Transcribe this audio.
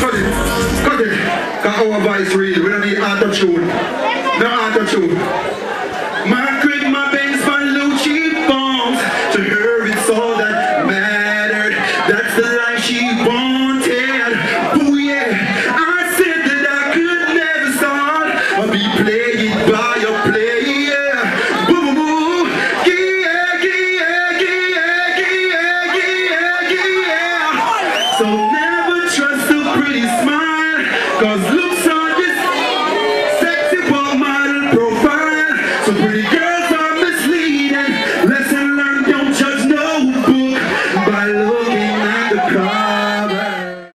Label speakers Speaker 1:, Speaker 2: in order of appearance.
Speaker 1: Cut it. Cut it. Cause our voice real. We don't need auto-tune. No auto-tune. My crib, my bangs, my low cheekbones. To her, it's all that mattered. That's the life she wanted. really smart, cause looks are this sexy ball model profile. So pretty girls are misleading. Lesson learned, don't judge no book by looking at the car.